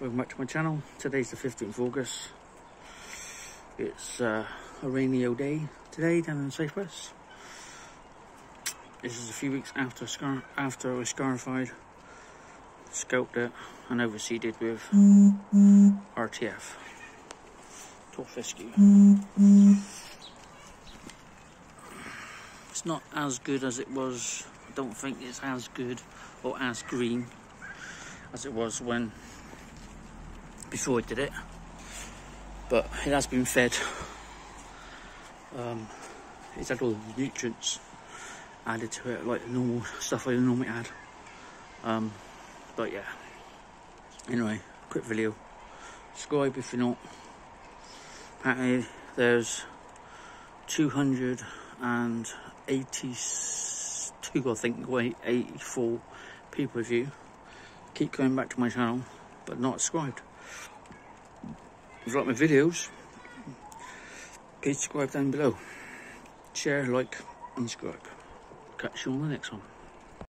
Welcome back to my channel. Today's the 15th of August. It's uh, a rainy old day today down in the southwest. This is a few weeks after scar after I was scarified, scalped it, and overseeded with RTF. Torf Fescue. It's not as good as it was. I don't think it's as good or as green as it was when before I did it, but it has been fed. Um, it's had all the nutrients added to it, like the normal stuff I normally add. Um, but yeah. Anyway, quick video. Subscribe if you're not. Apparently, there's 282, I think, wait, 84 people you keep going back to my channel, but not subscribed. If you like my videos, please subscribe down below. Share, like, and subscribe. Catch you on the next one.